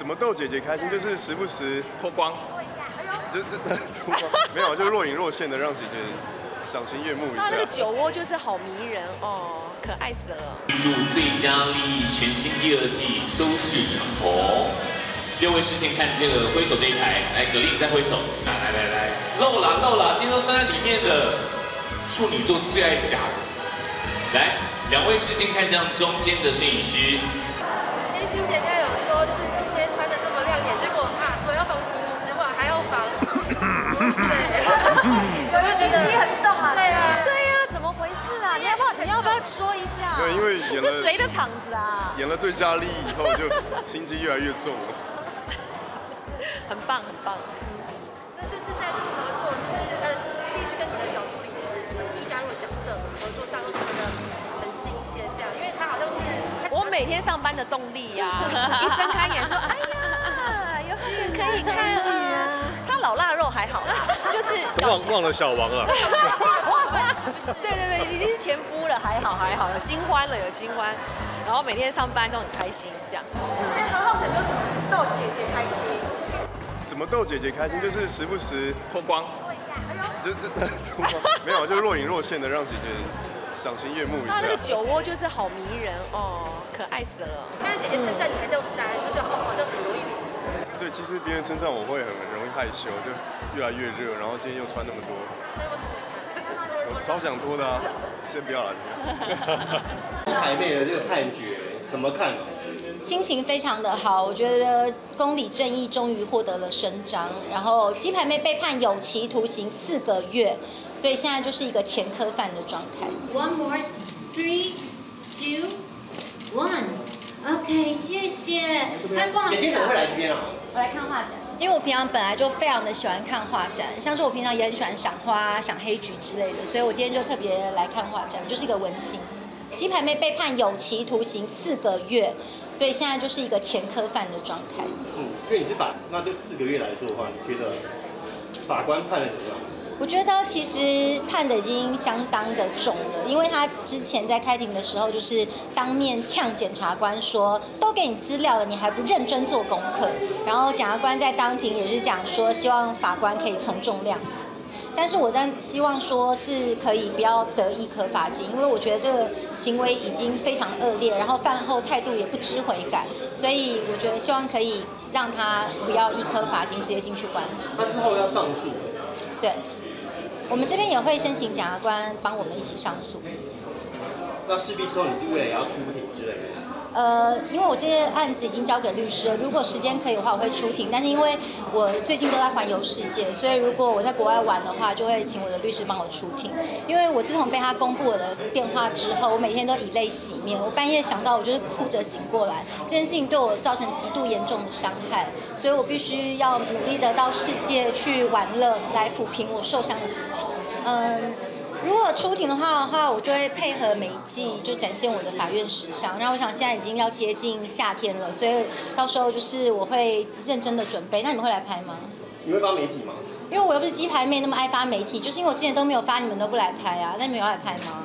怎么逗姐姐开心？就是时不时脱光，这这 脱光没有，就若隐若现的让姐姐赏心悦目一下。他那个酒窝就是好迷人哦，可爱死了。祝最佳利益全新第二季收视长虹。六位视线看这个挥手这一台，来格力再挥手，来来来来，漏了漏了，今天都算在里面的。处女座最爱假的，来，两位视线看向中间的摄影师。天心姐姐有对，因为演了这谁的场子啊？演了最佳利益以后，就心机越来越重了。很棒，很棒。那这次在合作，就是呃，第一次跟你的小助理是新加入的角色合作上，会觉得很新鲜，这样，因为他好像是我每天上班的动力呀，一睁开眼说，哎呀，有好剧 可以看啊。他老腊肉还好是忘忘了小王了。对对对，已经是前夫了，还好还好，有新欢了，有新欢，然后每天上班都很开心，这样。因为何浩晨就逗姐姐开心。怎么逗姐姐开心？就是时不时脱光，这这 脱光没有，就若隐若现的让姐姐赏心悦目一下。他那个酒窝就是好迷人哦，可爱死了。但是姐姐称赞你还是要删，其实别人称赞我会很容易害羞，就越来越热，然后今天又穿那么多，我超想脱的啊，先不要了。台 妹的这个判决怎么看？心情非常的好，我觉得公理正义终于获得了伸张，然后鸡排妹被判有期徒刑四个月，所以现在就是一个前科犯的状态。One more, three, two, one. OK，谢谢。太不好意思你今天怎么会来这边啊？我来看画展，因为我平常本来就非常的喜欢看画展，像是我平常也很喜欢赏花、赏黑菊之类的，所以我今天就特别来看画展，就是一个文青。鸡排妹被判有期徒刑四个月，所以现在就是一个前科犯的状态。嗯，因为你是法，那这四个月来说的话，你觉得法官判的怎么样？我觉得其实判的已经相当的重了，因为他之前在开庭的时候就是当面呛检察官说，都给你资料了，你还不认真做功课。然后检察官在当庭也是讲说，希望法官可以从重量刑。但是我但希望说是可以不要得一颗罚金，因为我觉得这个行为已经非常恶劣，然后饭后态度也不知悔改，所以我觉得希望可以让他不要一颗罚金直接进去关。他之后要上诉，对，我们这边也会申请检察官帮我们一起上诉。那势必之后你未来也要出庭之类的。呃，因为我这些案子已经交给律师了，如果时间可以的话，我会出庭。但是因为我最近都在环游世界，所以如果我在国外玩的话，就会请我的律师帮我出庭。因为我自从被他公布我的电话之后，我每天都以泪洗面。我半夜想到，我就是哭着醒过来，这件事情对我造成极度严重的伤害，所以我必须要努力的到世界去玩乐，来抚平我受伤的心情。嗯。如果出庭的话的话，我就会配合每一季就展现我的法院时尚。然后我想现在已经要接近夏天了，所以到时候就是我会认真的准备。那你们会来拍吗？你会发媒体吗？因为我又不是鸡排妹那么爱发媒体，就是因为我之前都没有发，你们都不来拍啊。那你们有来拍吗？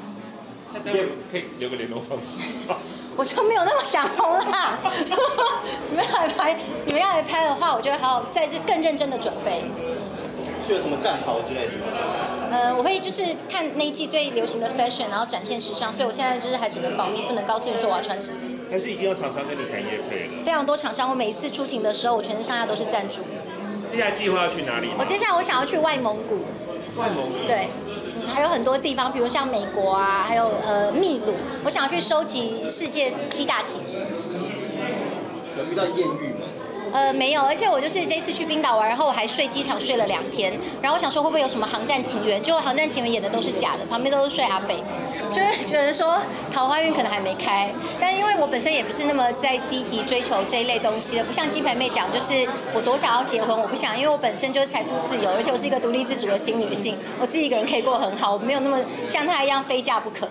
可以留个联络方式。我就没有那么想红啦。你们要来拍，你们要来拍的话，我就会好好再更认真的准备。是有什么战袍之类的吗？呃，我会就是看那一季最流行的 fashion，然后展现时尚，所以我现在就是还只能保密，不能告诉你说我要穿什么。但是已经有厂商跟你谈业配了？非常多厂商，我每一次出庭的时候，我全身上下都是赞助。接下来计划要去哪里？我接下来我想要去外蒙古。外蒙古。对，嗯，还有很多地方，比如像美国啊，还有呃秘鲁，我想要去收集世界七大奇迹。有遇到艳遇吗？呃，没有，而且我就是这次去冰岛玩，然后我还睡机场睡了两天，然后我想说会不会有什么航站情缘，结果航站情缘演的都是假的，旁边都是睡阿北，就是觉得说桃花运可能还没开，但因为我本身也不是那么在积极追求这一类东西的，不像鸡排妹讲，就是我多想要结婚，我不想，因为我本身就是财富自由，而且我是一个独立自主的新女性，我自己一个人可以过很好，我没有那么像她一样非嫁不可。